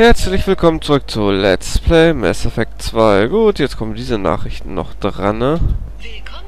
Herzlich willkommen zurück zu Let's Play Mass Effect 2. Gut, jetzt kommen diese Nachrichten noch dran, ne? Willkommen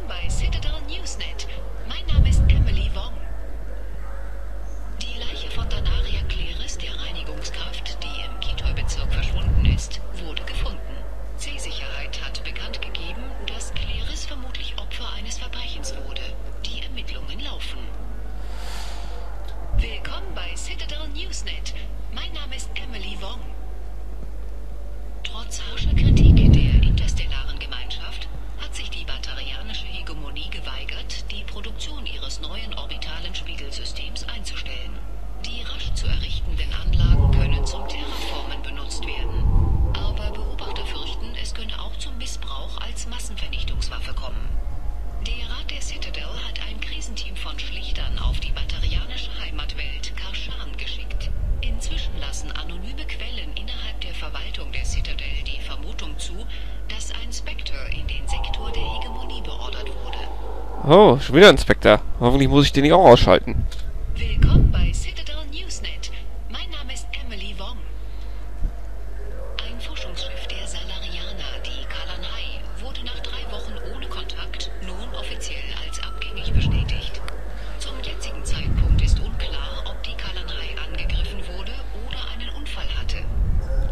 schon wieder ein Spectre. Hoffentlich muss ich den nicht auch ausschalten. Willkommen bei Citadel Newsnet. Mein Name ist Emily Wong. Ein Forschungsschiff der Salarianer, die Kalanhai, wurde nach drei Wochen ohne Kontakt nun offiziell als abgängig bestätigt. Zum jetzigen Zeitpunkt ist unklar, ob die Kalanhai angegriffen wurde oder einen Unfall hatte.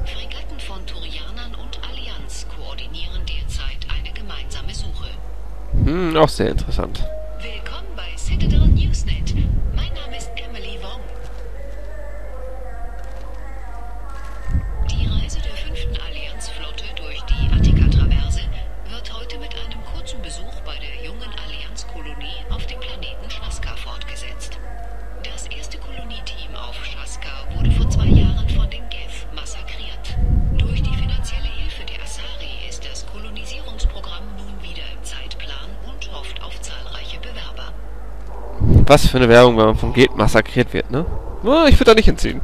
Fregatten von Turianern und Allianz koordinieren derzeit eine gemeinsame Suche. Hm, auch sehr interessant. Was für eine Werbung, wenn man vom Gate massakriert wird, ne? Ich würde da nicht hinziehen.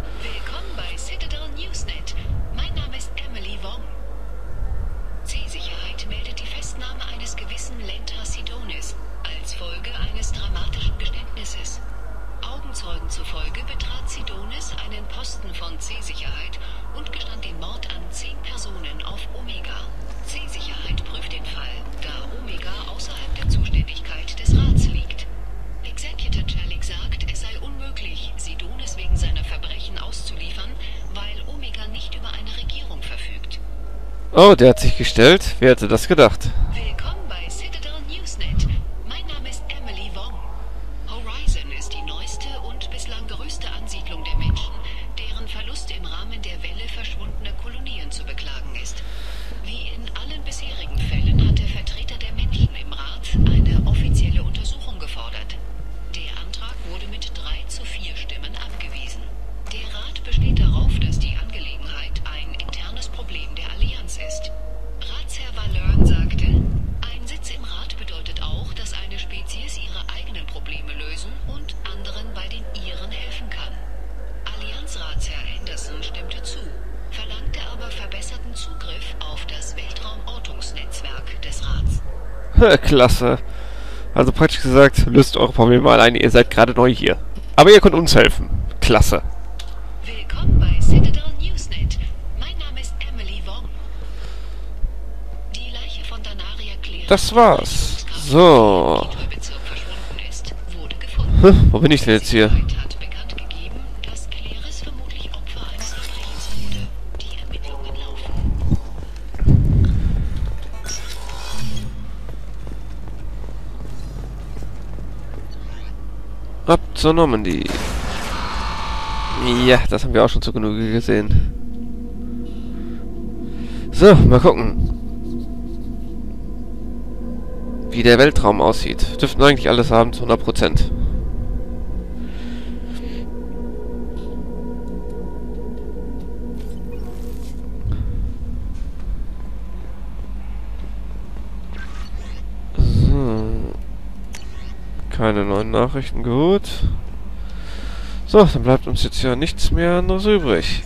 Der hat sich gestellt. Wer hätte das gedacht? Zugriff auf das Weltraumortungsnetzwerk des Rats. Klasse. Also praktisch gesagt, löst eure Probleme alleine. Ihr seid gerade neu hier. Aber ihr könnt uns helfen. Klasse. Willkommen bei Citadel Newsnet. Mein Name ist Emily Wong. Die Leiche von Danaria Clear. Das war's. So. Hm, wo bin ich denn jetzt hier? Zur Normandy. Ja, das haben wir auch schon zu Genüge gesehen. So, mal gucken. Wie der Weltraum aussieht. Dürften eigentlich alles haben zu 100%. Nachrichten, gut. So, dann bleibt uns jetzt ja nichts mehr anderes übrig.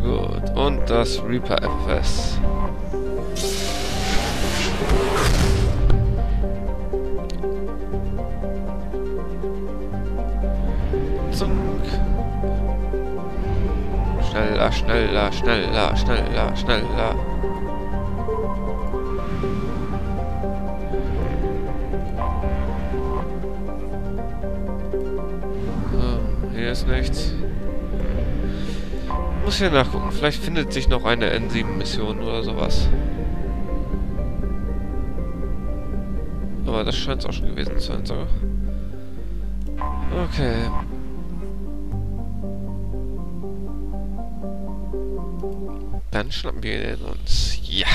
Gut, und Und das Reaper FS. Schneller, schneller, schneller, schneller, schneller. So, hier ist nichts. Muss hier nachgucken. Vielleicht findet sich noch eine N7-Mission oder sowas. Aber das scheint es auch schon gewesen zu sein, so. Okay. Dann schnappen wir uns. Ja.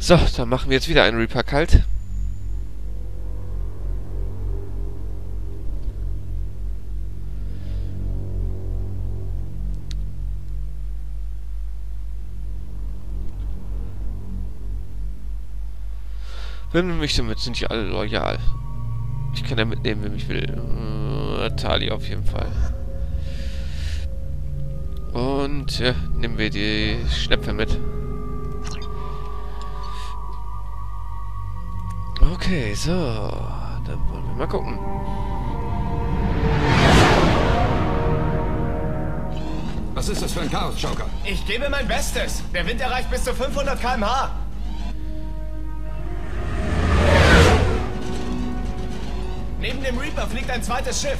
So, dann machen wir jetzt wieder einen Reaper kalt. Wenn mich damit sind die alle loyal. Ich kann ja mitnehmen, wenn ich will. Äh, Tali auf jeden Fall. Und ja, nehmen wir die Schnäpfe mit. Okay, so. Dann wollen wir mal gucken. Was ist das für ein Chaos, Joker? Ich gebe mein Bestes. Der Wind erreicht bis zu 500 km/h. Neben dem Reaper fliegt ein zweites Schiff.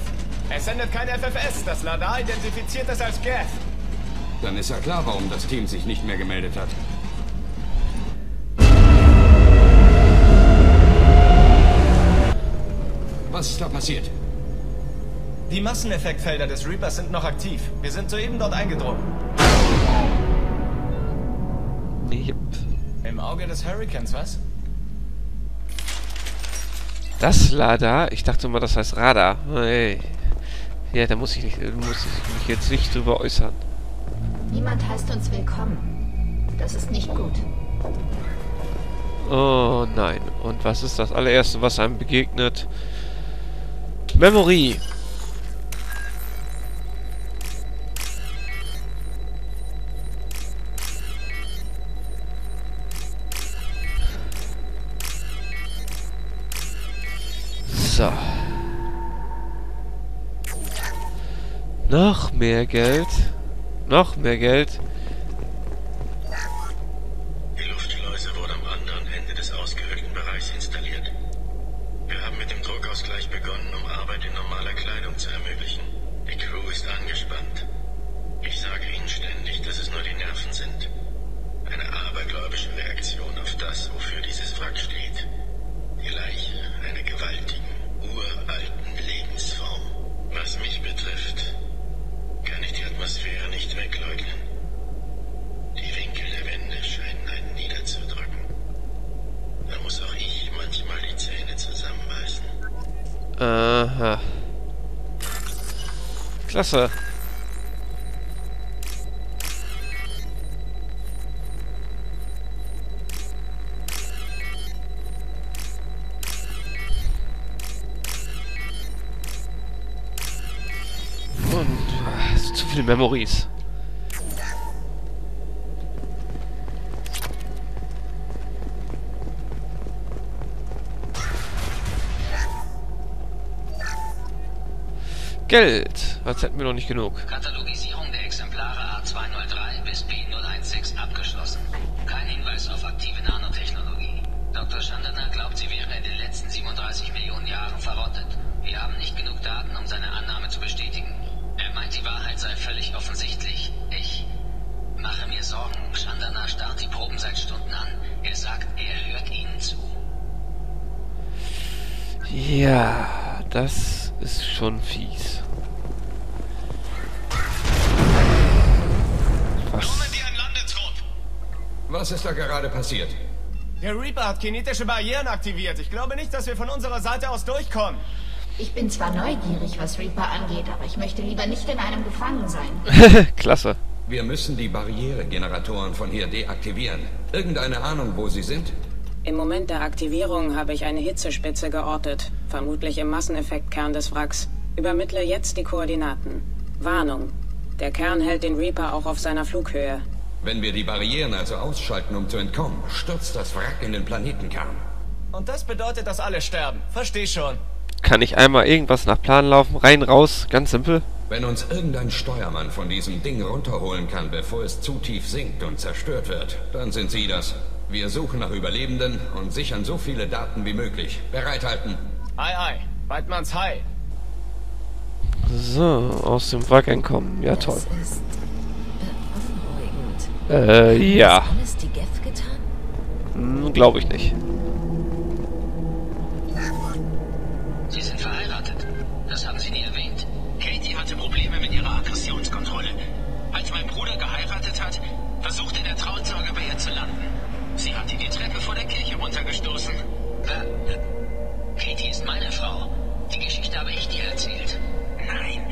Es sendet kein FFS. Das Radar identifiziert es als Gath. Dann ist ja klar, warum das Team sich nicht mehr gemeldet hat. Was ist da passiert? Die Masseneffektfelder des Reapers sind noch aktiv. Wir sind soeben dort eingedrungen. Yep. Im Auge des Hurricanes, was? Das Radar? Ich dachte mal, das heißt Radar. Hey. Ja, da muss ich, nicht, muss ich mich jetzt nicht drüber äußern. Niemand heißt uns willkommen. Das ist nicht gut. Oh nein. Und was ist das allererste, was einem begegnet? Memory. So. Noch mehr Geld. Noch mehr Geld. Und zu viele Memories. Geld. Als hätten wir noch nicht genug. Katalogisierung der Exemplare A203 bis P016 abgeschlossen. Kein Hinweis auf aktive Nanotechnologie. Dr. Chandana glaubt, sie wäre in den letzten 37 Millionen Jahren verrottet. Wir haben nicht genug Daten, um seine Annahme zu bestätigen. Er meint, die Wahrheit sei völlig offensichtlich. Ich mache mir Sorgen. Chandana starrt die Proben seit Stunden an. Er sagt, er hört ihnen zu. Ja, das ist schon fies. Was? Was ist da gerade passiert? Der Reaper hat kinetische Barrieren aktiviert. Ich glaube nicht, dass wir von unserer Seite aus durchkommen. Ich bin zwar neugierig, was Reaper angeht, aber ich möchte lieber nicht in einem gefangen sein. Klasse. Wir müssen die Barrieregeneratoren von hier deaktivieren. Irgendeine Ahnung, wo sie sind? Im Moment der Aktivierung habe ich eine Hitzespitze geortet, vermutlich im Masseneffektkern des Wracks. Übermittle jetzt die Koordinaten. Warnung. Der Kern hält den Reaper auch auf seiner Flughöhe. Wenn wir die Barrieren also ausschalten, um zu entkommen, stürzt das Wrack in den Planetenkern. Und das bedeutet, dass alle sterben. Versteh schon. Kann ich einmal irgendwas nach Plan laufen? Rein, raus, ganz simpel. Wenn uns irgendein Steuermann von diesem Ding runterholen kann, bevor es zu tief sinkt und zerstört wird, dann sind Sie das. Wir suchen nach Überlebenden und sichern so viele Daten wie möglich. Bereithalten. Ei, ei. Weidmanns Hai. So, aus dem Wrack entkommen. Ja, toll. Das ist beunruhigend. Äh, ja. Alles die Geth getan? Hm, Glaube ich nicht. Sie sind verheiratet. Das haben Sie nie erwähnt. Katie hatte Probleme mit ihrer Aggressionskontrolle. Als mein Bruder geheiratet hat, versuchte der Trauzeuge bei ihr zu landen. Sie hat die Treppe vor der Kirche runtergestoßen. Äh, äh, Katie ist meine Frau. Die Geschichte habe ich dir erzählt. Nein,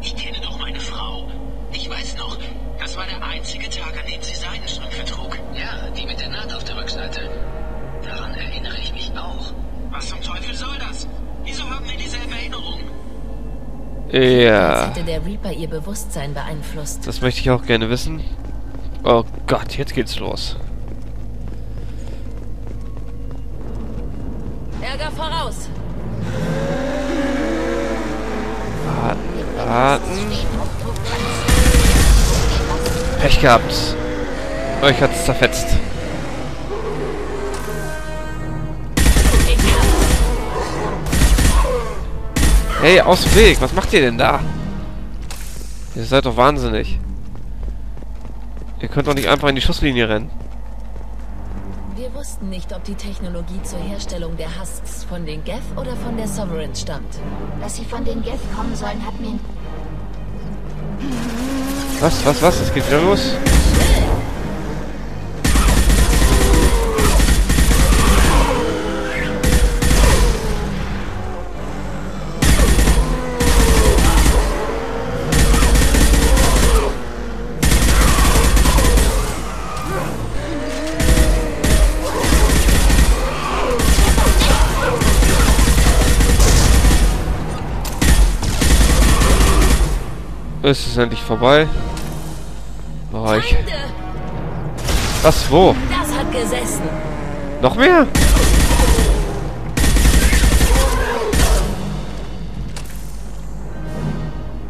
ich kenne doch meine Frau. Ich weiß noch, das war der einzige Tag, an dem sie seine Strümpfe trug. Ja, die mit der Naht auf der Rückseite. Daran erinnere ich mich auch. Was zum Teufel soll das? Wieso haben wir dieselbe Erinnerung? Ja. hätte der Reaper ihr Bewusstsein beeinflusst. Das möchte ich auch gerne wissen. Oh Gott, jetzt geht's los. Ärger voraus! Warten. Pech gehabt. Euch hat's zerfetzt. Hey, aus dem Weg. Was macht ihr denn da? Ihr seid doch wahnsinnig. Ihr könnt doch nicht einfach in die Schusslinie rennen. Wir wussten nicht, ob die Technologie zur Herstellung der Husks von den Geth oder von der Sovereign stammt. Dass sie von den Geth kommen sollen, hat mir... Was, was, was? Es geht wieder los. Es ist endlich vorbei. Feinde! Was, wo? Das hat gesessen! Noch mehr?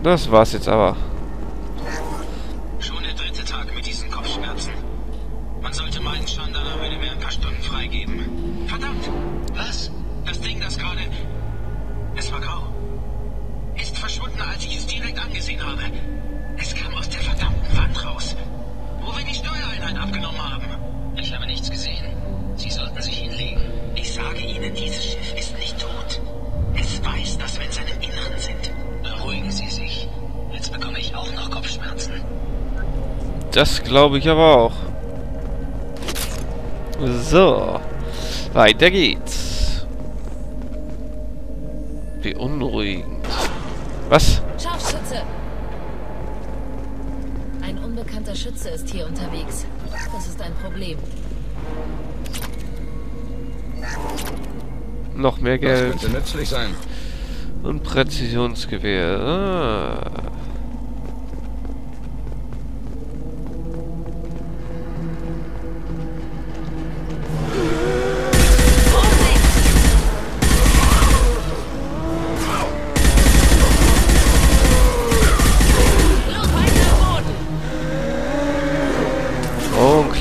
Das war's jetzt aber. Glaube ich aber auch. So. Weiter geht's. Beunruhigend. Was? Scharfschütze! Ein unbekannter Schütze ist hier unterwegs. Das ist ein Problem. Noch mehr Das Geld. könnte nützlich sein. Und Präzisionsgewehr. Ah.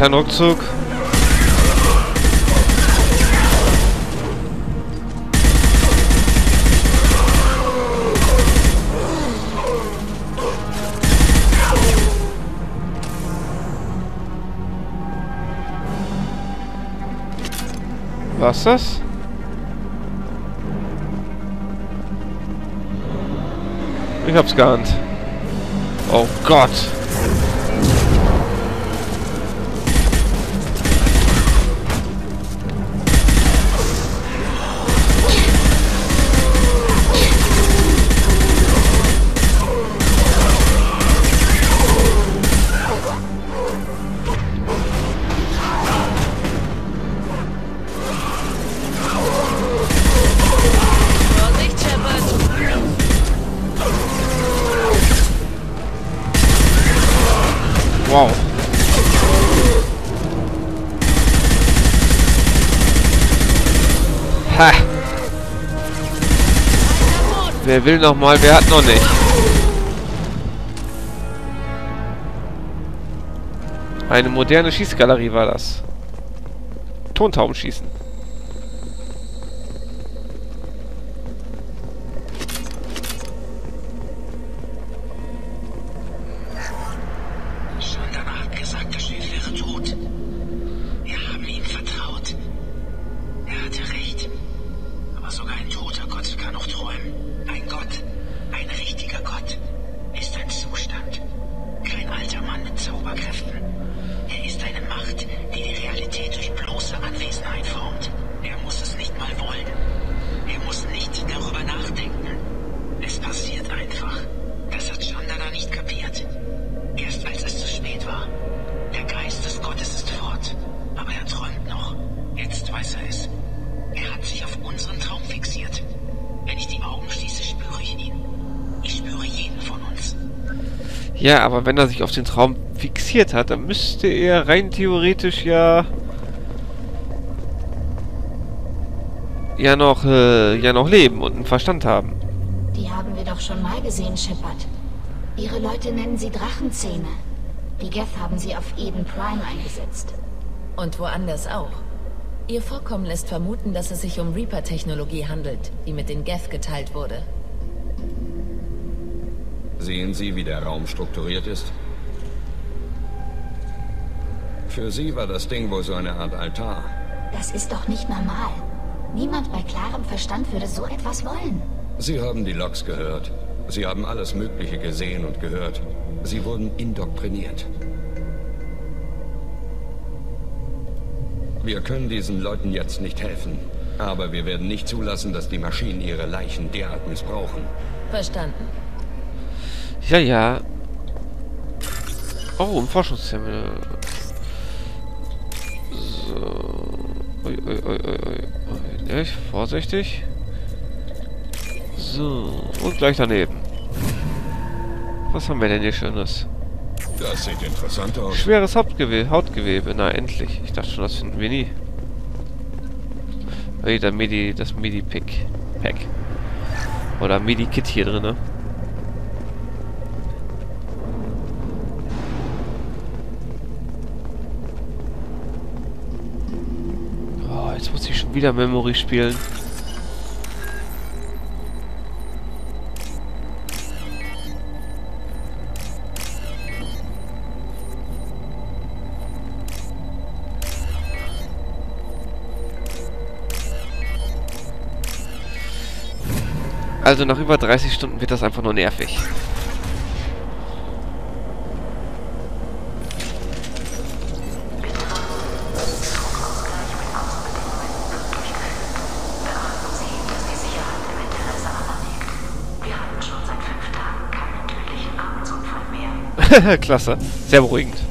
Ein kleiner Rückzug. Was das? Ich hab's geahnt. Oh Gott. Wer will noch mal, wer hat noch nicht? Eine moderne Schießgalerie war das. Tontauben Ja, aber wenn er sich auf den Traum fixiert hat, dann müsste er rein theoretisch ja... Ja noch, äh, ja noch leben und einen Verstand haben. Die haben wir doch schon mal gesehen, Shepard. Ihre Leute nennen sie Drachenzähne. Die Geth haben sie auf Eden Prime eingesetzt. Und woanders auch. Ihr Vorkommen lässt vermuten, dass es sich um Reaper-Technologie handelt, die mit den Geth geteilt wurde. Sehen Sie, wie der Raum strukturiert ist? Für Sie war das Ding wohl so eine Art Altar. Das ist doch nicht normal. Niemand bei klarem Verstand würde so etwas wollen. Sie haben die Loks gehört. Sie haben alles Mögliche gesehen und gehört. Sie wurden indoktriniert. Wir können diesen Leuten jetzt nicht helfen. Aber wir werden nicht zulassen, dass die Maschinen ihre Leichen derart missbrauchen. Verstanden. Ja, ja. Oh, ein Forschungsterminal. So. Ui, ui, ui, ui, ui. Nicht? Vorsichtig. So. Und gleich daneben. Was haben wir denn hier Schönes? Das sieht interessant aus. Schweres Hauptgewebe, Hautgewebe. Na, endlich. Ich dachte schon, das finden wir nie. Ui, der Midi, das Midi-Pick. Pack. Oder Midi-Kit hier drinne. Oh, jetzt muss ich schon wieder Memory spielen. Also nach über 30 Stunden wird das einfach nur nervig. Klasse. Sehr beruhigend.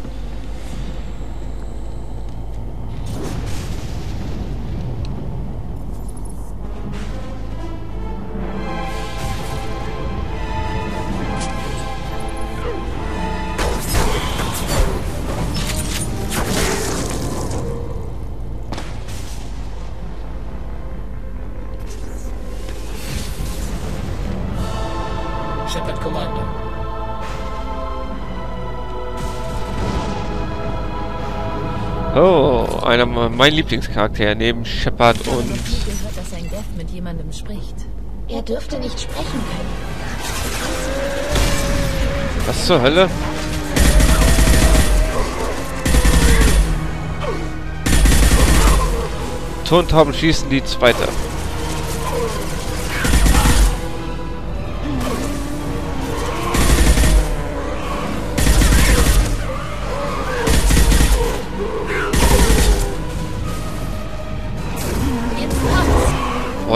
Oh, einer mein Lieblingscharakter neben Shepard und Ich habe gehört, dass ein Geth mit jemandem spricht. Er dürfte nicht sprechen können. was zur Hölle? Tontauben schießen die zweite.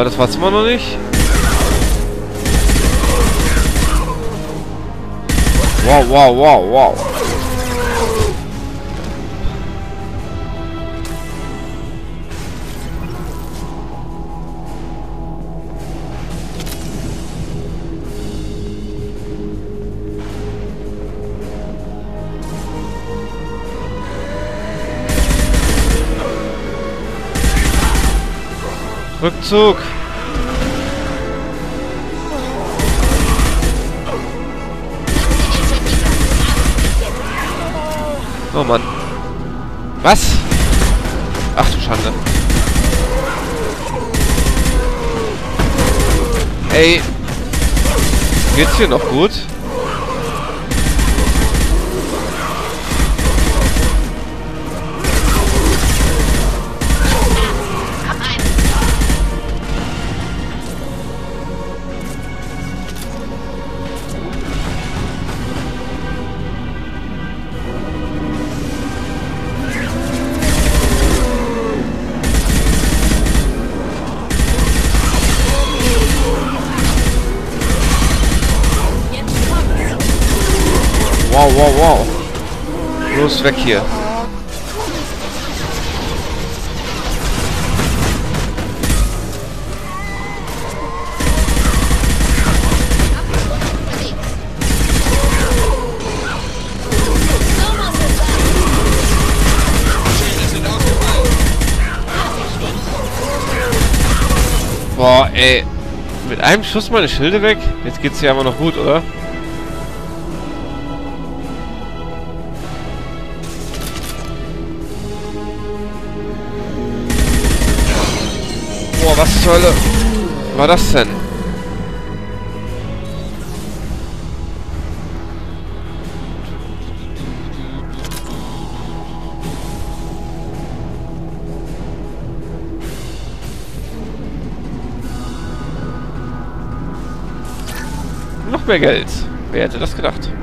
Aber das war's immer noch nicht. Wow, wow, wow, wow. Rückzug. Oh Mann. Was? Ach du Schande. Ey. Geht's hier noch gut? Wow, wow, wow. Los weg hier. Boah, ey. Mit einem Schuss meine Schilde weg? Jetzt geht's hier aber noch gut, oder? Zur Hölle war das denn? Noch mehr Geld. Wer hätte das gedacht?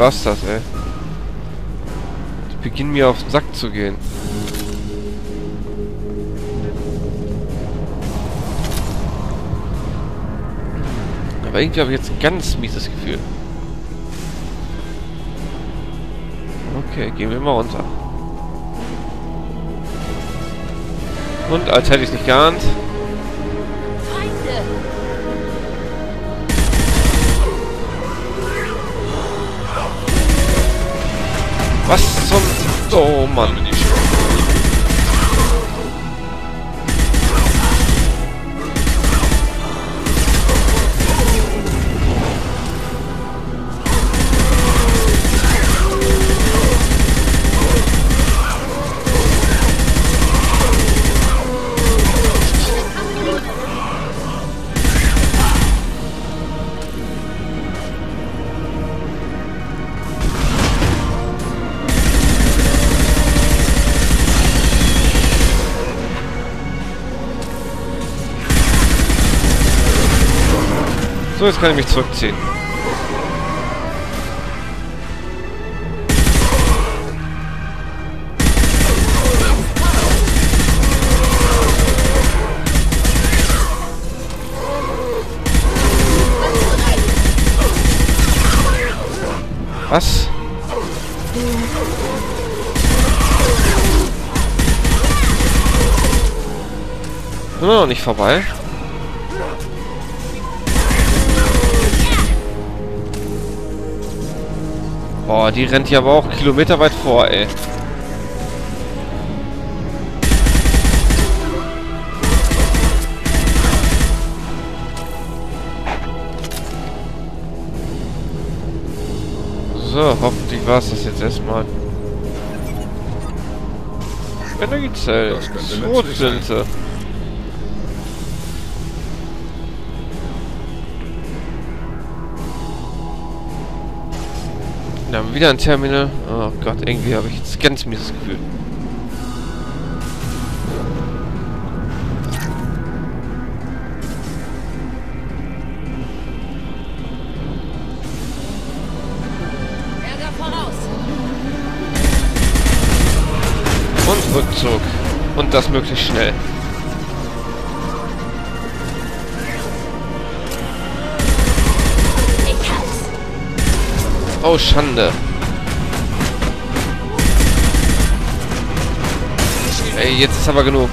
War's das, ey. Die beginnen mir auf den Sack zu gehen. Aber irgendwie habe ich jetzt ein ganz mieses Gefühl. Okay, gehen wir mal runter. Und als hätte ich es nicht geahnt. Was zum... Oh Mann. So, jetzt kann ich mich zurückziehen. Was? Immer noch nicht vorbei. Boah, die rennt hier aber auch Kilometer weit vor, ey. So, hoffentlich war es das jetzt erstmal. Energiezellen. Schrotflinte. haben wir wieder ein Terminal. Ah, oh Gott, irgendwie habe ich jetzt ganz mieses Gefühl. Und Rückzug. Und das möglichst schnell. Oh, Schande. Ey, jetzt ist aber genug.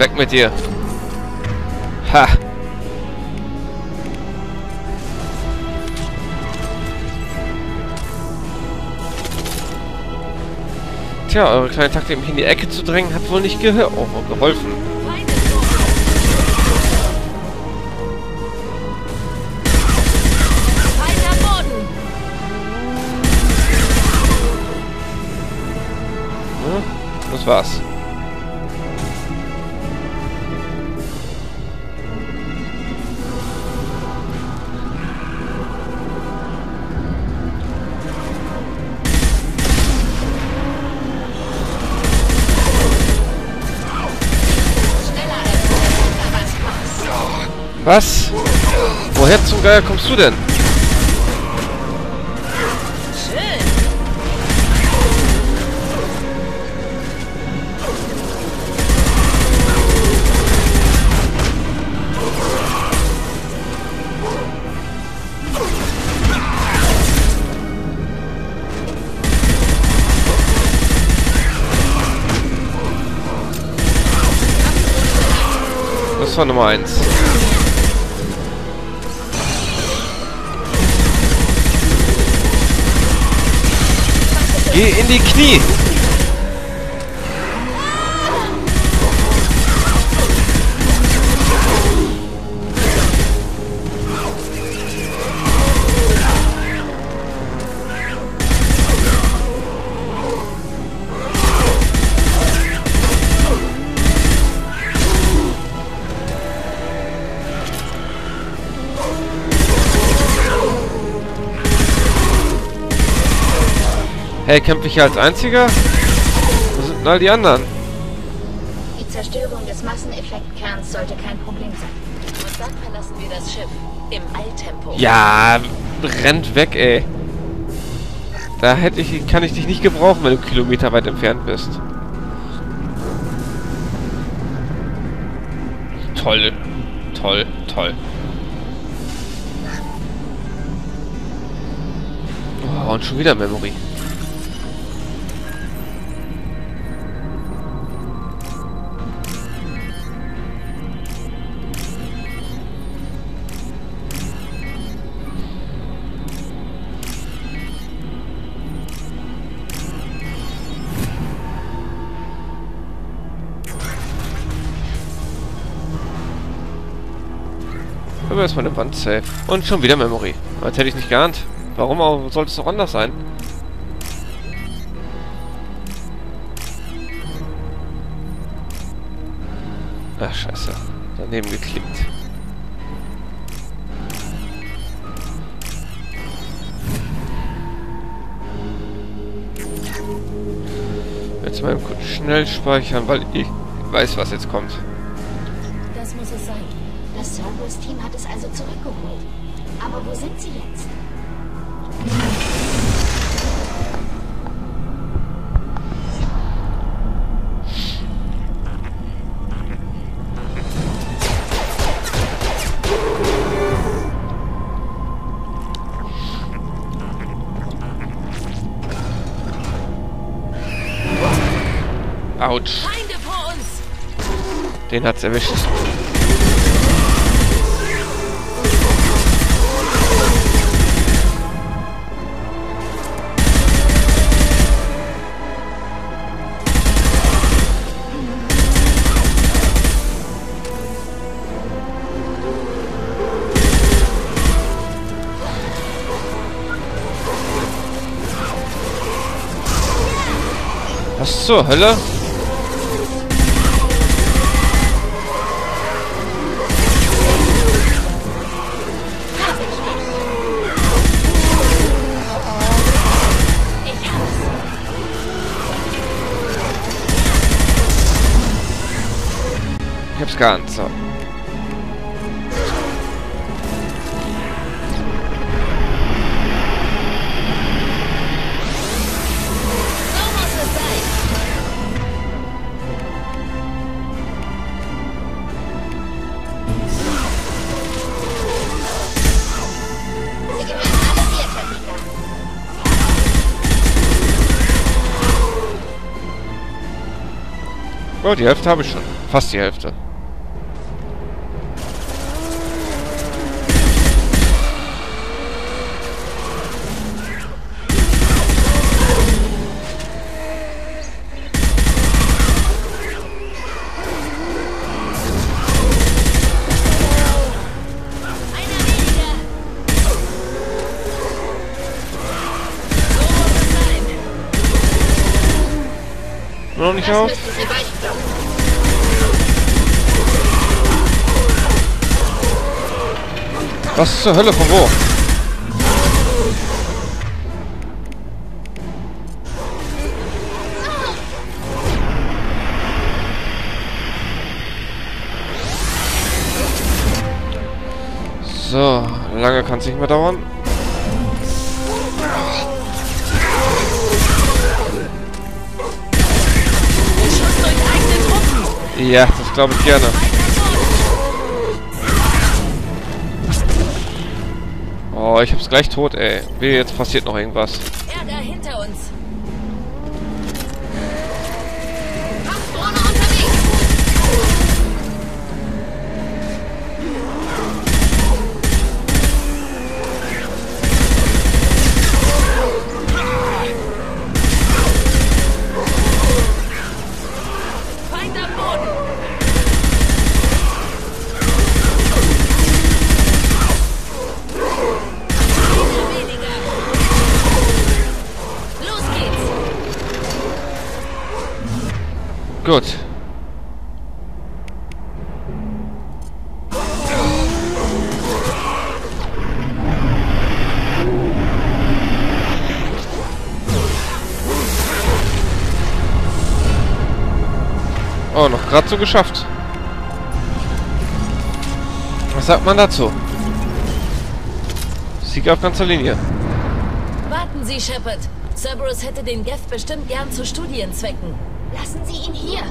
Weg mit dir. Ha. Tja, eure kleine Taktik, mich in die Ecke zu drängen, hat wohl nicht gehör oh, geholfen. Hm? Das war's. Was? Woher zum Geier kommst du denn? Das war Nummer 1. Geh in die Knie! Hey, kämpfe ich hier als Einziger? Wo sind denn all die anderen? Die Zerstörung des Masseneffektkerns sollte kein Problem sein. Und dann verlassen wir das Schiff. Im Eiltempo. Ja, rennt weg, ey. Da hätte ich, kann ich dich nicht gebrauchen, wenn du Kilometer weit entfernt bist. Toll. Toll, toll. Oh, und schon wieder Memory. Aber erstmal eine Wand safe. Und schon wieder Memory. Als hätte ich nicht geahnt. Warum auch, sollte es doch anders sein? Ach, scheiße. Daneben geklickt. Jetzt mal kurz schnell speichern, weil ich weiß, was jetzt kommt. Sie jetzt? Autsch. Den hat's erwischt. Zur Hölle? Ich hab's. Geahnt. So Oh, die Hälfte habe ich schon. Fast die Hälfte. Noch nicht Das Was zur Hölle? Von wo? So, lange kann es nicht mehr dauern. Ja, das glaube ich gerne. Oh, ich hab's gleich tot, ey. Wehe, jetzt passiert noch irgendwas. Oh, noch gerade so geschafft. Was sagt man dazu? Sieg auf ganzer Linie. Warten Sie, Shepard. Cerberus hätte den Geth bestimmt gern zu Studienzwecken. Lassen Sie ihn hier.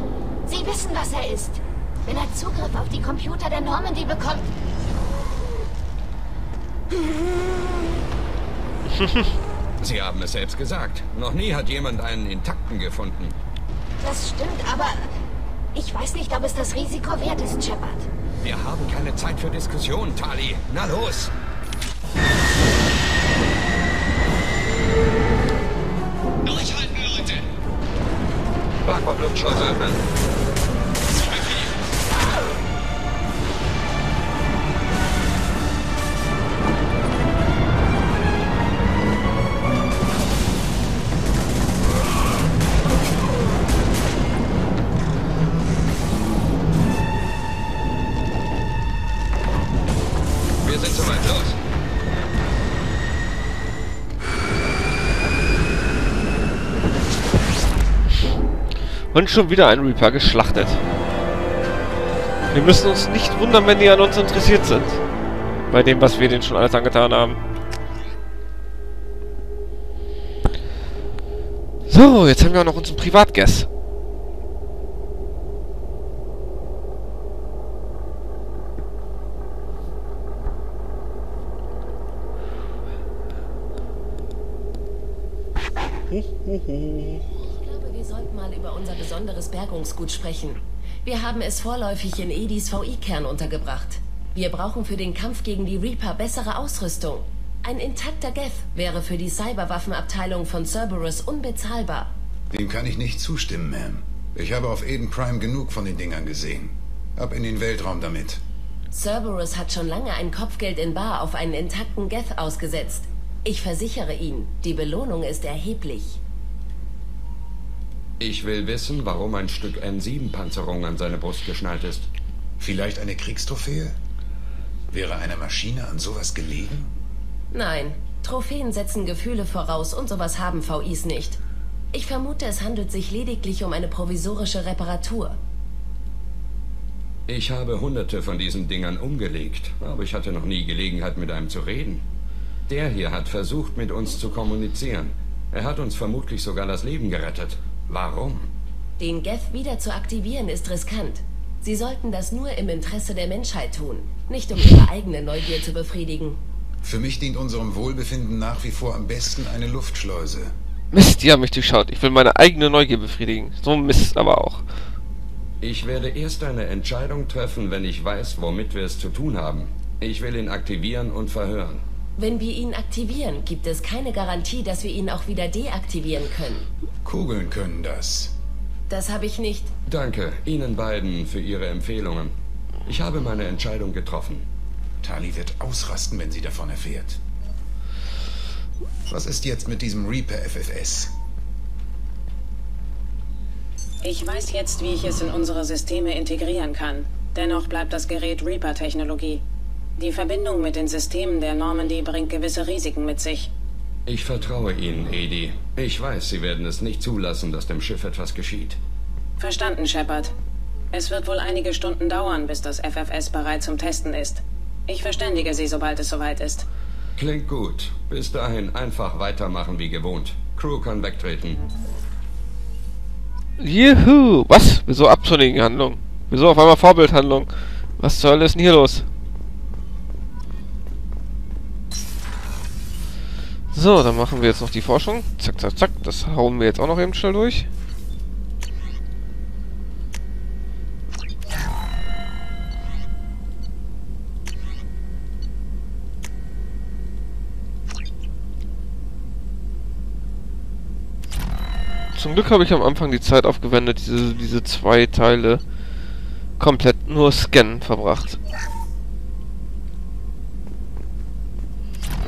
Sie wissen, was er ist. Wenn er Zugriff auf die Computer der Normandy bekommt, Sie haben es selbst gesagt. Noch nie hat jemand einen intakten gefunden. das stimmt, aber ich weiß nicht, ob es das Risiko wert ist, Shepard. Wir haben keine Zeit für Diskussion, Tali. Na los! Durchhalten, Leute! Barkop Luftschleuse öffnen. Und schon wieder ein Reaper geschlachtet. Wir müssen uns nicht wundern, wenn die an uns interessiert sind. Bei dem, was wir denen schon alles angetan haben. So, jetzt haben wir auch noch unseren. Ich glaube, wir sollten mal über unser besonderes Bergungsgut sprechen. Wir haben es vorläufig in Edis VI-Kern untergebracht. Wir brauchen für den Kampf gegen die Reaper bessere Ausrüstung. Ein intakter Geth wäre für die Cyberwaffenabteilung von Cerberus unbezahlbar. Dem kann ich nicht zustimmen, Ma'am. Ich habe auf Eden Prime genug von den Dingern gesehen. Ab in den Weltraum damit. Cerberus hat schon lange ein Kopfgeld in Bar auf einen intakten Geth ausgesetzt. Ich versichere Ihnen, die Belohnung ist erheblich. Ich will wissen, warum ein Stück N7-Panzerung an seine Brust geschnallt ist. Vielleicht eine Kriegstrophäe? Wäre eine Maschine an sowas gelegen? Nein, Trophäen setzen Gefühle voraus und sowas haben VIs nicht. Ich vermute, es handelt sich lediglich um eine provisorische Reparatur. Ich habe hunderte von diesen Dingern umgelegt, aber ich hatte noch nie Gelegenheit, mit einem zu reden. Der hier hat versucht, mit uns zu kommunizieren. Er hat uns vermutlich sogar das Leben gerettet. Warum? Den Geth wieder zu aktivieren ist riskant. Sie sollten das nur im Interesse der Menschheit tun, nicht um ihre eigene Neugier zu befriedigen. Für mich dient unserem Wohlbefinden nach wie vor am besten eine Luftschleuse. Mist, die haben mich durchschaut. Ich will meine eigene Neugier befriedigen. So ein Mist aber auch. Ich werde erst eine Entscheidung treffen, wenn ich weiß, womit wir es zu tun haben. Ich will ihn aktivieren und verhören. Wenn wir ihn aktivieren, gibt es keine Garantie, dass wir ihn auch wieder deaktivieren können. Kugeln können das. Das habe ich nicht. Danke Ihnen beiden für Ihre Empfehlungen. Ich habe meine Entscheidung getroffen. Tali wird ausrasten, wenn sie davon erfährt. Was ist jetzt mit diesem Reaper FFS? Ich weiß jetzt, wie ich es in unsere Systeme integrieren kann. Dennoch bleibt das Gerät Reaper-Technologie. Die Verbindung mit den Systemen der Normandy bringt gewisse Risiken mit sich. Ich vertraue Ihnen, Edi. Ich weiß, Sie werden es nicht zulassen, dass dem Schiff etwas geschieht. Verstanden, Shepard. Es wird wohl einige Stunden dauern, bis das FFS bereit zum Testen ist. Ich verständige Sie, sobald es soweit ist. Klingt gut. Bis dahin einfach weitermachen wie gewohnt. Crew kann wegtreten. Juhu! Was? Wieso abzulegen Handlung? Wieso auf einmal Vorbildhandlung? Was zur Hölle ist denn hier los? So, dann machen wir jetzt noch die Forschung. Zack, zack, zack. Das hauen wir jetzt auch noch eben schnell durch. Zum Glück habe ich am Anfang die Zeit aufgewendet, diese, diese zwei Teile komplett nur scannen verbracht.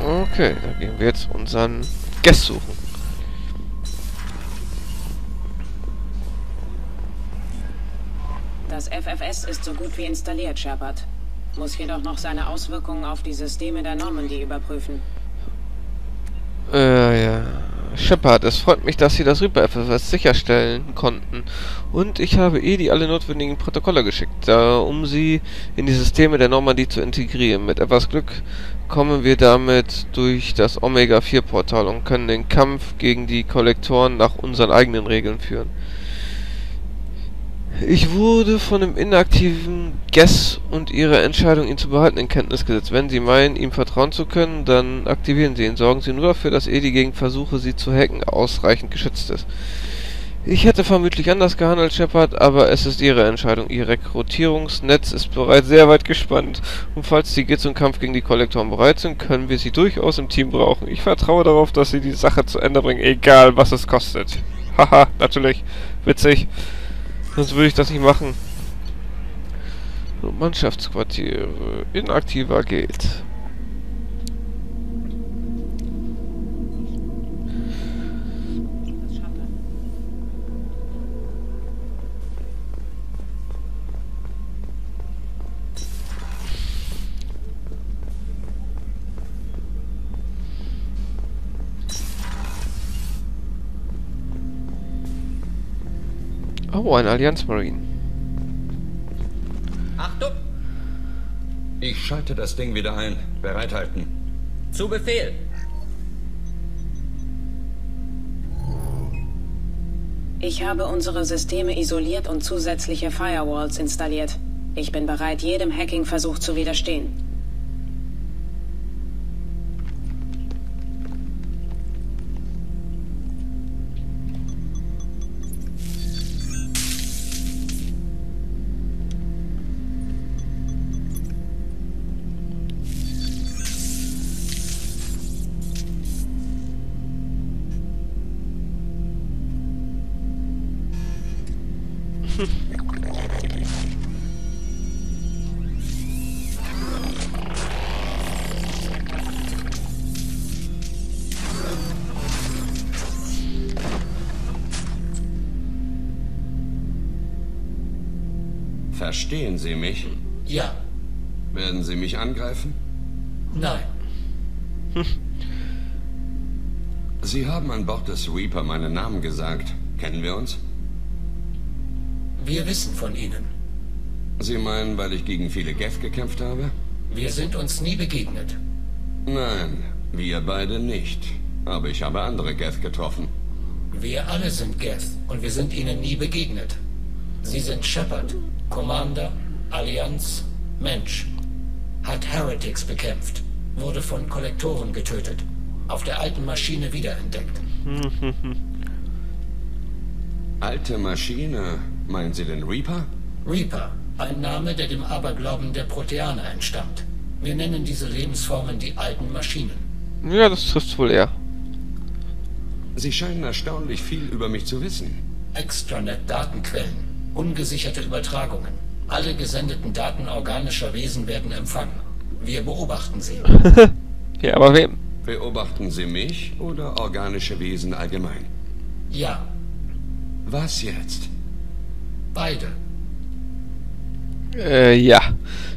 Okay, dann gehen wir jetzt unseren Guest suchen. Das FFS ist so gut wie installiert, Shepard. Muss jedoch noch seine Auswirkungen auf die Systeme der Normandy überprüfen. Äh, ja. Shepard, es freut mich, dass Sie das Reaper FFS sicherstellen konnten. Und ich habe Edi alle notwendigen Protokolle geschickt, da, um sie in die Systeme der Normandie zu integrieren. Mit etwas Glück kommen wir damit durch das Omega-4-Portal und können den Kampf gegen die Kollektoren nach unseren eigenen Regeln führen. Ich wurde von dem inaktiven Guess und ihrer Entscheidung, ihn zu behalten, in Kenntnis gesetzt. Wenn Sie meinen, ihm vertrauen zu können, dann aktivieren Sie ihn. Sorgen Sie nur dafür, dass Edi gegen Versuche, Sie zu hacken, ausreichend geschützt ist. Ich hätte vermutlich anders gehandelt, Shepard, aber es ist Ihre Entscheidung. Ihr Rekrutierungsnetz ist bereits sehr weit gespannt. Und falls Sie zum Kampf gegen die Kollektoren bereit sind, können wir Sie durchaus im Team brauchen. Ich vertraue darauf, dass Sie die Sache zu Ende bringen, egal was es kostet. Haha, natürlich. Witzig. Sonst würde ich das nicht machen. Mannschaftsquartiere. Inaktiver geht. Oh, ein Allianz Marine. Achtung! Ich schalte das Ding wieder ein. Bereithalten. Zu Befehl! Ich habe unsere Systeme isoliert und zusätzliche Firewalls installiert. Ich bin bereit, jedem Hacking-Versuch zu widerstehen. Verstehen Sie mich? Ja. Werden Sie mich angreifen? Nein. Sie haben an Bord des Reaper meinen Namen gesagt. Kennen wir uns? Wir wissen von Ihnen. Sie meinen, weil ich gegen viele Geth gekämpft habe? Wir sind uns nie begegnet. Nein, wir beide nicht. Aber ich habe andere Geth getroffen. Wir alle sind Geth und wir sind ihnen nie begegnet. Sie sind Shepard, Commander, Allianz, Mensch. Hat Heretics bekämpft, wurde von Kollektoren getötet, auf der alten Maschine wiederentdeckt. Alte Maschine? Meinen Sie den Reaper? Reaper, ein Name, der dem Aberglauben der Proteaner entstammt. Wir nennen diese Lebensformen die alten Maschinen. Ja, das trifft wohl eher. Sie scheinen erstaunlich viel über mich zu wissen. Extranet-Datenquellen, ungesicherte Übertragungen. Alle gesendeten Daten organischer Wesen werden empfangen. Wir beobachten sie. ja, aber wem? Beobachten Sie mich oder organische Wesen allgemein? Ja. Was jetzt? Beide. Äh, ja.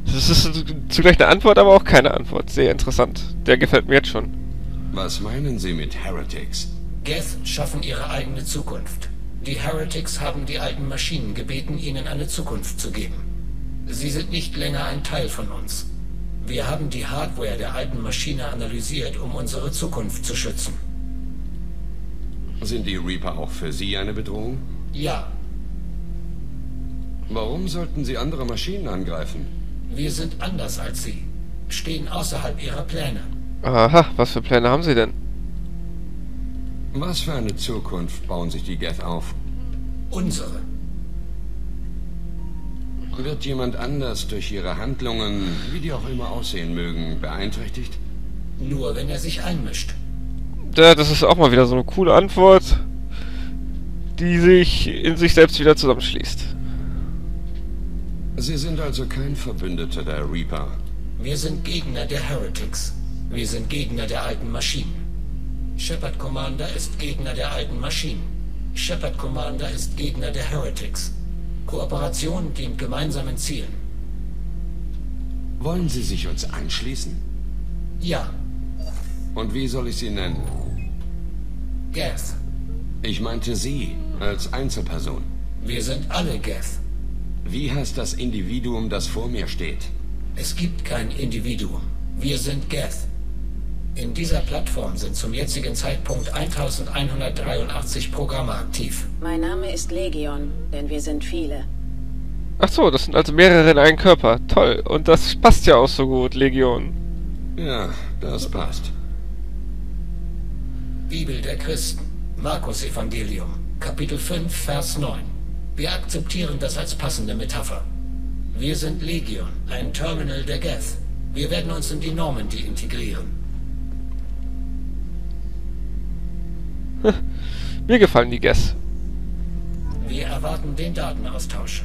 Das ist zugleich eine Antwort, aber auch keine Antwort. Sehr interessant. Der gefällt mir jetzt schon. Was meinen Sie mit Heretics? Geth schaffen ihre eigene Zukunft. Die Heretics haben die alten Maschinen gebeten, ihnen eine Zukunft zu geben. Sie sind nicht länger ein Teil von uns. Wir haben die Hardware der alten Maschine analysiert, um unsere Zukunft zu schützen. Sind die Reaper auch für Sie eine Bedrohung? Ja. Warum sollten Sie andere Maschinen angreifen? Wir sind anders als Sie. Stehen außerhalb Ihrer Pläne. Aha, was für Pläne haben Sie denn? Was für eine Zukunft bauen sich die Geth auf? Unsere. Wird jemand anders durch ihre Handlungen, wie die auch immer aussehen mögen, beeinträchtigt? Nur wenn er sich einmischt. Ja, das ist auch mal wieder so eine coole Antwort, die sich in sich selbst wieder zusammenschließt. Sie sind also kein Verbündeter der Reaper. Wir sind Gegner der Heretics. Wir sind Gegner der alten Maschinen. Shepard Commander ist Gegner der alten Maschinen. Shepard Commander ist Gegner der Heretics. Kooperation dient gemeinsamen Zielen. Wollen Sie sich uns anschließen? Ja. Und wie soll ich Sie nennen? Geth. Ich meinte Sie als Einzelperson. Wir sind alle Geth. Wie heißt das Individuum, das vor mir steht? Es gibt kein Individuum. Wir sind Geth. In dieser Plattform sind zum jetzigen Zeitpunkt 1183 Programme aktiv. Mein Name ist Legion, denn wir sind viele. Ach so, das sind also mehrere in einem Körper. Toll. Und das passt ja auch so gut, Legion. Ja, das passt. Bibel der Christen, Markus Evangelium, Kapitel 5, Vers 9. Wir akzeptieren das als passende Metapher. Wir sind Legion, ein Terminal der Geth. Wir werden uns in die Normandy integrieren. Mir gefallen die Guess. Wir erwarten den Datenaustausch.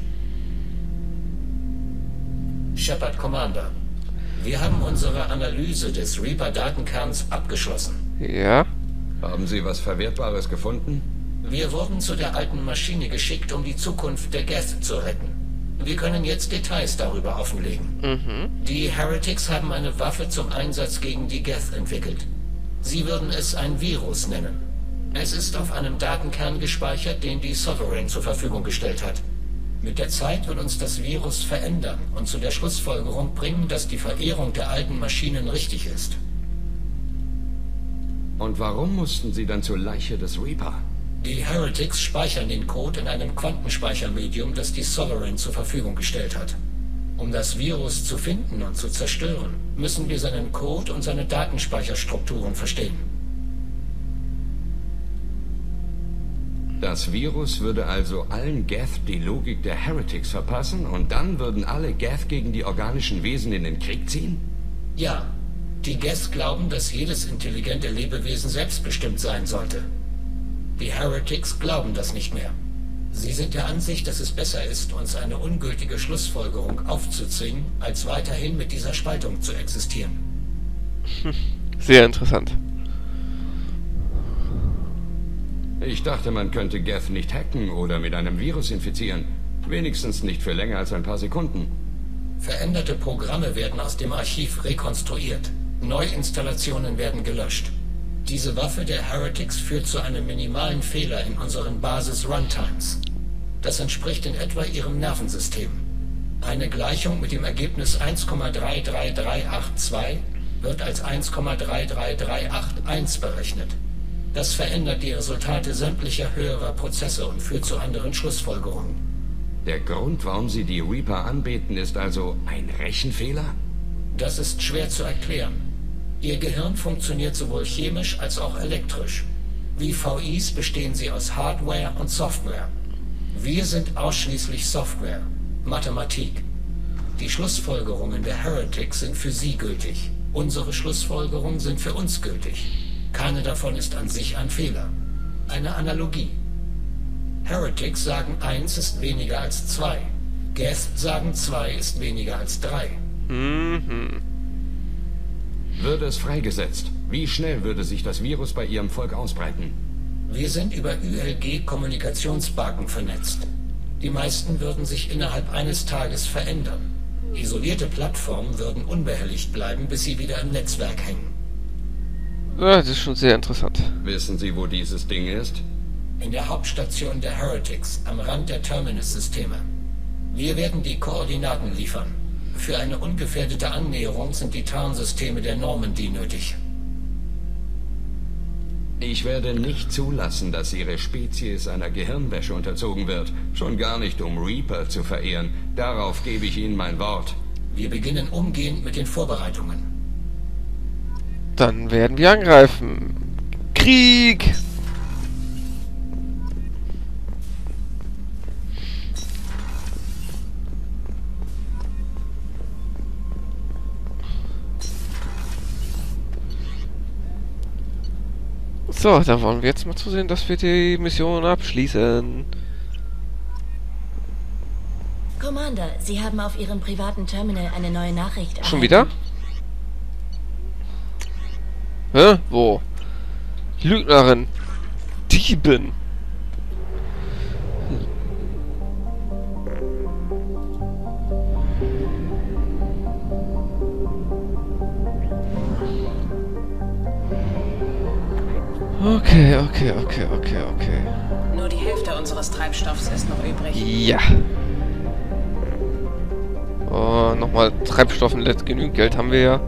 Shepard Commander, wir haben unsere Analyse des Reaper-Datenkerns abgeschlossen. Ja? Haben Sie was Verwertbares gefunden? Wir wurden zu der alten Maschine geschickt, um die Zukunft der Geth zu retten. Wir können jetzt Details darüber offenlegen. Mhm. Die Heretics haben eine Waffe zum Einsatz gegen die Geth entwickelt. Sie würden es ein Virus nennen. Es ist auf einem Datenkern gespeichert, den die Sovereign zur Verfügung gestellt hat. Mit der Zeit wird uns das Virus verändern und zu der Schlussfolgerung bringen, dass die Verehrung der alten Maschinen richtig ist. Und warum mussten Sie dann zur Leiche des Reaper? Die Heretics speichern den Code in einem Quantenspeichermedium, das die Sovereign zur Verfügung gestellt hat. Um das Virus zu finden und zu zerstören, müssen wir seinen Code und seine Datenspeicherstrukturen verstehen. Das Virus würde also allen Geth die Logik der Heretics verpassen und dann würden alle Geth gegen die organischen Wesen in den Krieg ziehen? Ja. Die Geth glauben, dass jedes intelligente Lebewesen selbstbestimmt sein sollte. Die Heretics glauben das nicht mehr. Sie sind der Ansicht, dass es besser ist, uns eine ungültige Schlussfolgerung aufzuzwingen, als weiterhin mit dieser Spaltung zu existieren. Sehr interessant. Ich dachte, man könnte Geth nicht hacken oder mit einem Virus infizieren. Wenigstens nicht für länger als ein paar Sekunden. Veränderte Programme werden aus dem Archiv rekonstruiert. Neuinstallationen werden gelöscht. Diese Waffe der Heretics führt zu einem minimalen Fehler in unseren Basis-Runtimes. Das entspricht in etwa ihrem Nervensystem. Eine Gleichung mit dem Ergebnis 1,33382 wird als 1,33381 berechnet. Das verändert die Resultate sämtlicher höherer Prozesse und führt zu anderen Schlussfolgerungen. Der Grund, warum Sie die Reaper anbeten, ist also ein Rechenfehler? Das ist schwer zu erklären. Ihr Gehirn funktioniert sowohl chemisch als auch elektrisch. Wie VIs bestehen sie aus Hardware und Software. Wir sind ausschließlich Software, Mathematik. Die Schlussfolgerungen der Heretics sind für sie gültig. Unsere Schlussfolgerungen sind für uns gültig. Keine davon ist an sich ein Fehler. Eine Analogie. Heretics sagen 1 ist weniger als 2. Geth sagen 2 ist weniger als 3. Mhm. Würde es freigesetzt, wie schnell würde sich das Virus bei Ihrem Volk ausbreiten? Wir sind über ULG-Kommunikationsbarken vernetzt. Die meisten würden sich innerhalb eines Tages verändern. Isolierte Plattformen würden unbehelligt bleiben, bis sie wieder im Netzwerk hängen. Ja, das ist schon sehr interessant. Wissen Sie, wo dieses Ding ist? In der Hauptstation der Heretics, am Rand der Terminus-Systeme. Wir werden die Koordinaten liefern. Für eine ungefährdete Annäherung sind die Tarnsysteme der Normandy nötig. Ich werde nicht zulassen, dass Ihre Spezies einer Gehirnwäsche unterzogen wird. Schon gar nicht, um Reaper zu verehren. Darauf gebe ich Ihnen mein Wort. Wir beginnen umgehend mit den Vorbereitungen. Dann werden wir angreifen. Krieg! So, dann wollen wir jetzt mal zusehen, dass wir die Mission abschließen. Commander, Sie haben auf Ihrem privaten Terminal eine neue Nachricht erhalten. Schon wieder? Hä? Wo? Lügnerin. Diebin. Okay, okay, okay, okay, okay. Nur die Hälfte unseres Treibstoffs ist noch übrig. Ja. Oh, nochmal Treibstoffen, letzt genügend Geld haben wir ja.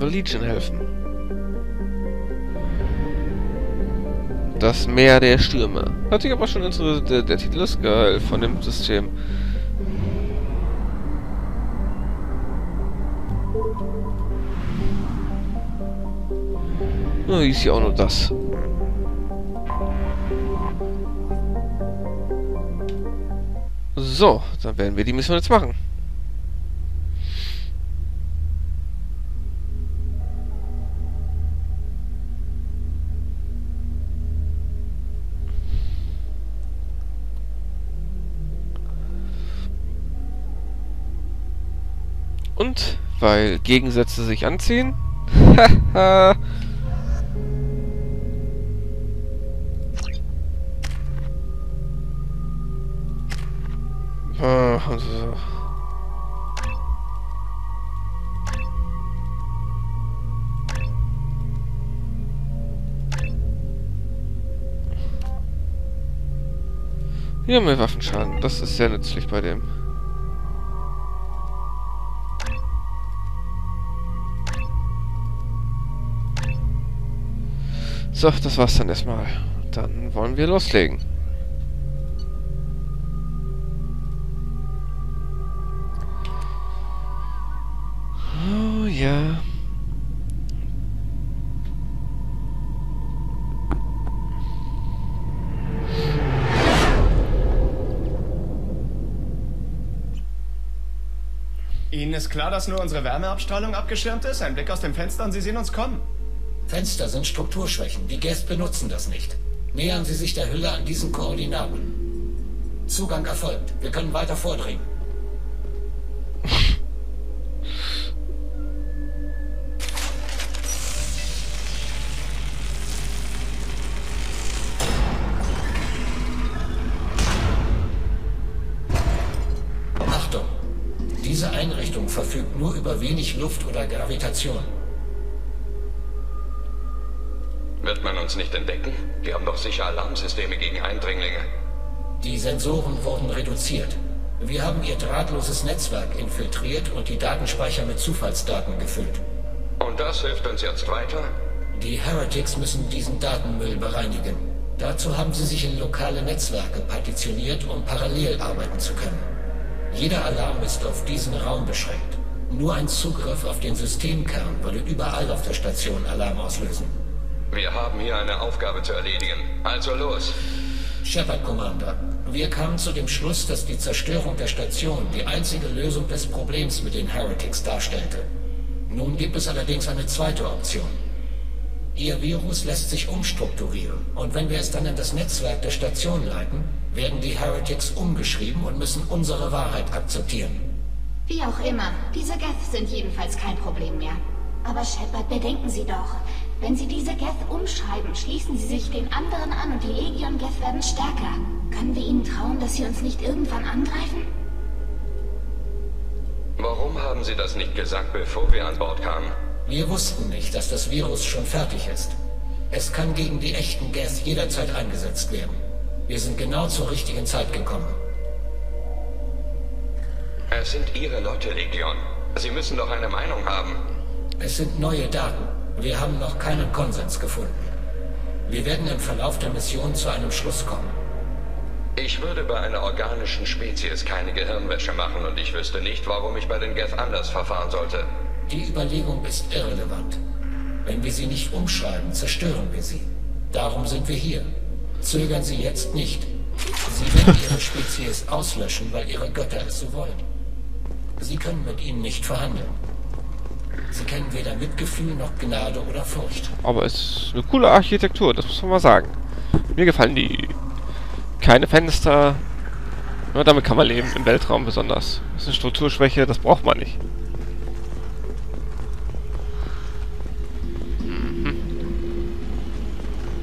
Wir Legion helfen. Das Meer der Stürme. Hört sich aber schon interessant. Der, der Titel ist geil von dem System. Nur hieß ja auch nur das. So, dann werden wir die Mission jetzt machen. Und weil Gegensätze sich anziehen. Haha. Ah, also. Ja, mehr Waffenschaden. Das ist sehr nützlich bei dem. So, das war's dann erstmal. Dann wollen wir loslegen. Oh ja. Ihnen ist klar, dass nur unsere Wärmeabstrahlung abgeschirmt ist? Ein Blick aus dem Fenster und Sie sehen uns kommen. Fenster sind Strukturschwächen. Die Gäste benutzen das nicht. Nähern Sie sich der Hülle an diesen Koordinaten. Zugang erfolgt. Wir können weiter vordringen. Achtung! Diese Einrichtung verfügt nur über wenig Luft oder Gravitation. Uns nicht entdecken? Wir haben doch sicher Alarmsysteme gegen Eindringlinge. Die Sensoren wurden reduziert. Wir haben ihr drahtloses Netzwerk infiltriert und die Datenspeicher mit Zufallsdaten gefüllt. Und das hilft uns jetzt weiter? Die Heretics müssen diesen Datenmüll bereinigen. Dazu haben sie sich in lokale Netzwerke partitioniert, um parallel arbeiten zu können. Jeder Alarm ist auf diesen Raum beschränkt. Nur ein Zugriff auf den Systemkern würde überall auf der Station Alarm auslösen. Wir haben hier eine Aufgabe zu erledigen. Also los. Shepard, Commander. Wir kamen zu dem Schluss, dass die Zerstörung der Station die einzige Lösung des Problems mit den Heretics darstellte. Nun gibt es allerdings eine zweite Option. Ihr Virus lässt sich umstrukturieren und wenn wir es dann in das Netzwerk der Station leiten, werden die Heretics umgeschrieben und müssen unsere Wahrheit akzeptieren. Wie auch immer, diese Geth sind jedenfalls kein Problem mehr. Aber Shepard, bedenken Sie doch. Wenn Sie diese Geth umschreiben, schließen Sie sich den anderen an und die Legion Geth werden stärker. Können wir Ihnen trauen, dass Sie uns nicht irgendwann angreifen? Warum haben Sie das nicht gesagt, bevor wir an Bord kamen? Wir wussten nicht, dass das Virus schon fertig ist. Es kann gegen die echten Geth jederzeit eingesetzt werden. Wir sind genau zur richtigen Zeit gekommen. Es sind Ihre Leute, Legion. Sie müssen doch eine Meinung haben. Es sind neue Daten. Wir haben noch keinen Konsens gefunden. Wir werden im Verlauf der Mission zu einem Schluss kommen. Ich würde bei einer organischen Spezies keine Gehirnwäsche machen und ich wüsste nicht, warum ich bei den Geth anders verfahren sollte. Die Überlegung ist irrelevant. Wenn wir sie nicht umschreiben, zerstören wir sie. Darum sind wir hier. Zögern Sie jetzt nicht. Sie werden Ihre Spezies auslöschen, weil Ihre Götter es so wollen. Sie können mit ihnen nicht verhandeln. Sie kennen weder Mitgefühl noch Gnade oder Furcht. Aber es ist eine coole Architektur, das muss man mal sagen. Mir gefallen die. Keine Fenster. Nur damit kann man leben, im Weltraum besonders. Das ist eine Strukturschwäche, das braucht man nicht.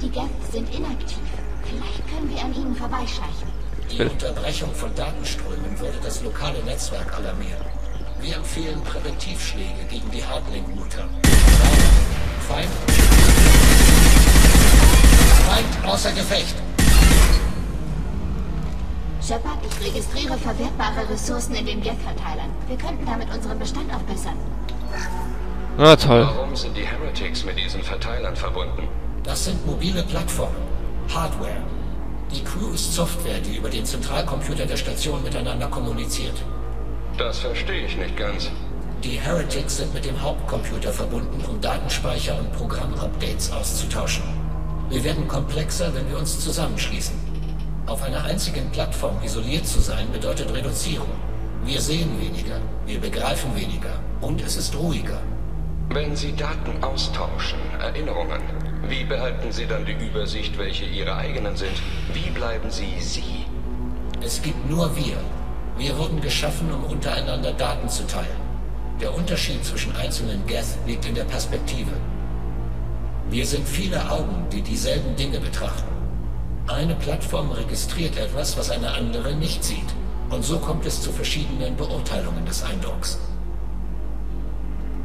Die Geth sind inaktiv. Vielleicht können wir an ihnen vorbeischleichen. Die Unterbrechung von Datenströmen würde das lokale Netzwerk alarmieren. Wir empfehlen Präventivschläge gegen die Hardlink-Router. Feind. Feind außer Gefecht. Shepard, ich registriere verwertbare Ressourcen in den Geth-Verteilern. Wir könnten damit unseren Bestand aufbessern. Na toll. Warum sind die Heretics mit diesen Verteilern verbunden? Das sind mobile Plattformen. Hardware. Die Crew ist Software, die über den Zentralcomputer der Station miteinander kommuniziert. Das verstehe ich nicht ganz. Die Heretics sind mit dem Hauptcomputer verbunden, um Datenspeicher und Programmupdates auszutauschen. Wir werden komplexer, wenn wir uns zusammenschließen. Auf einer einzigen Plattform isoliert zu sein, bedeutet Reduzierung. Wir sehen weniger, wir begreifen weniger und es ist ruhiger. Wenn Sie Daten austauschen, Erinnerungen, wie behalten Sie dann die Übersicht, welche Ihre eigenen sind? Wie bleiben Sie Sie? Es gibt nur wir. Wir wurden geschaffen, um untereinander Daten zu teilen. Der Unterschied zwischen einzelnen Geth liegt in der Perspektive. Wir sind viele Augen, die dieselben Dinge betrachten. Eine Plattform registriert etwas, was eine andere nicht sieht. Und so kommt es zu verschiedenen Beurteilungen des Eindrucks.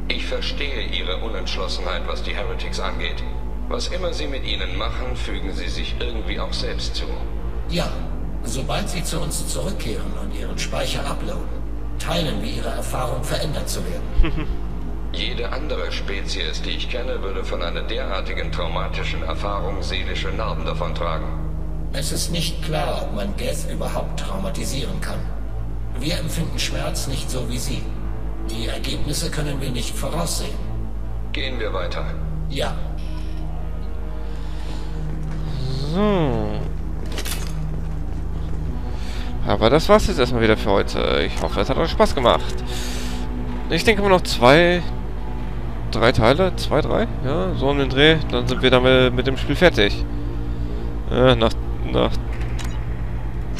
Ich verstehe Ihre Unentschlossenheit, was die Heretics angeht. Was immer Sie mit ihnen machen, fügen Sie sich irgendwie auch selbst zu. Ja, sobald Sie zu uns zurückkehren und Ihren Speicher uploaden, teilen wir Ihre Erfahrung, verändert zu werden. Jede andere Spezies, die ich kenne, würde von einer derartigen traumatischen Erfahrung seelische Narben davontragen. Es ist nicht klar, ob man Geth überhaupt traumatisieren kann. Wir empfinden Schmerz nicht so wie Sie. Die Ergebnisse können wir nicht voraussehen. Gehen wir weiter. Ja. So. Aber das war's jetzt erstmal wieder für heute. Ich hoffe, es hat euch Spaß gemacht. Ich denke mal noch zwei, drei Teile, zwei, drei, ja, so um den Dreh, dann sind wir damit mit dem Spiel fertig. Äh, nach, nach...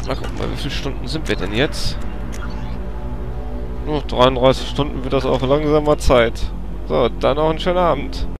Na, guck mal, wie viele Stunden sind wir denn jetzt? Nur 33 Stunden wird das auch langsam mal Zeit. So, dann noch einen schönen Abend.